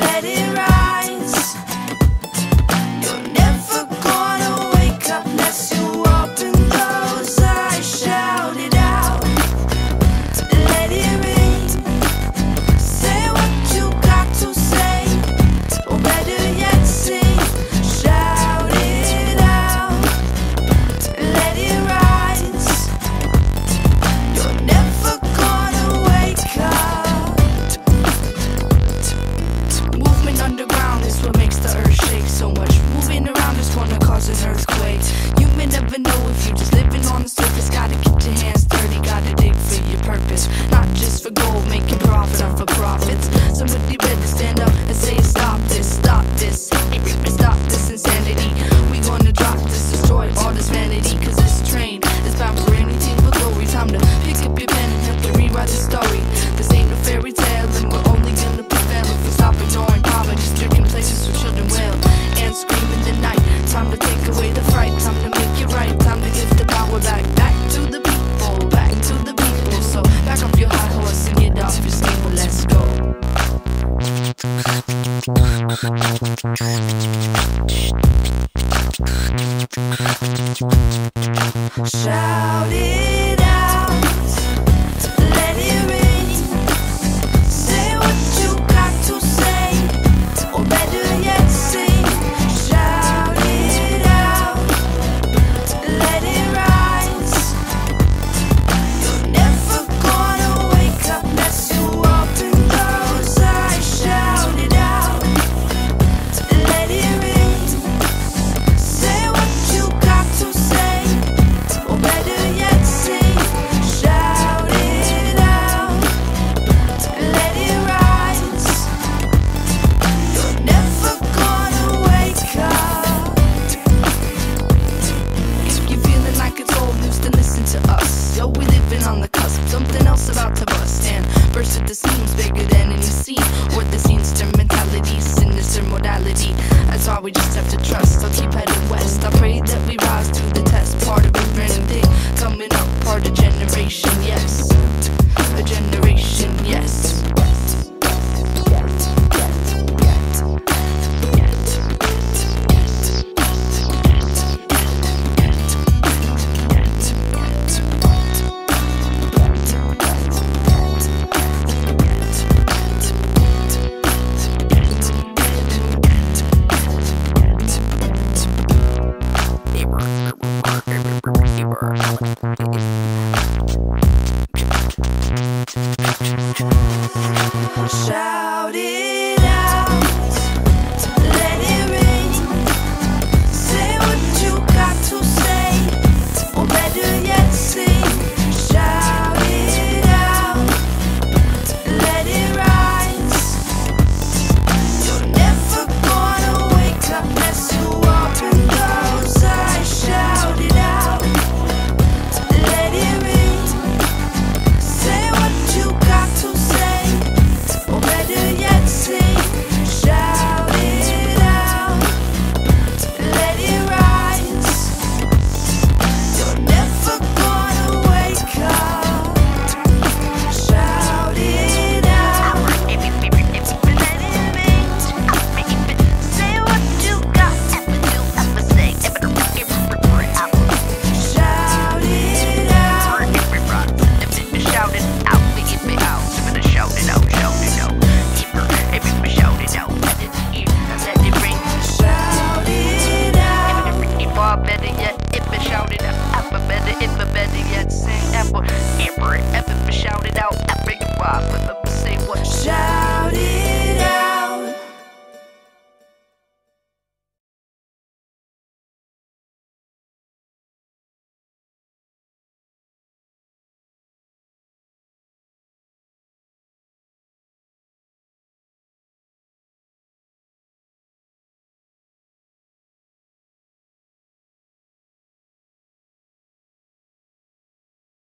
let it on the cusp. Something else about to bust And burst at the seams Bigger than any scene With this sinister mentality Sinister modality. That's all we just have to trust. I'll keep heading west. I pray that we rise to the test. Part of a brand thing. Coming up Part of generation. Yes. A generation. up with the